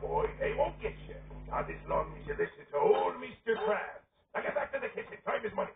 boy. They won't get you. Not as long as you listen to old Mr. Krabs. Now get back to the kitchen. Time is money.